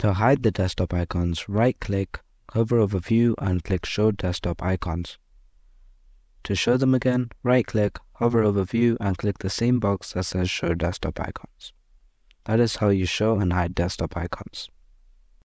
To hide the desktop icons, right-click, hover over View and click Show Desktop Icons. To show them again, right-click, hover over View and click the same box that says Show Desktop Icons. That is how you show and hide desktop icons.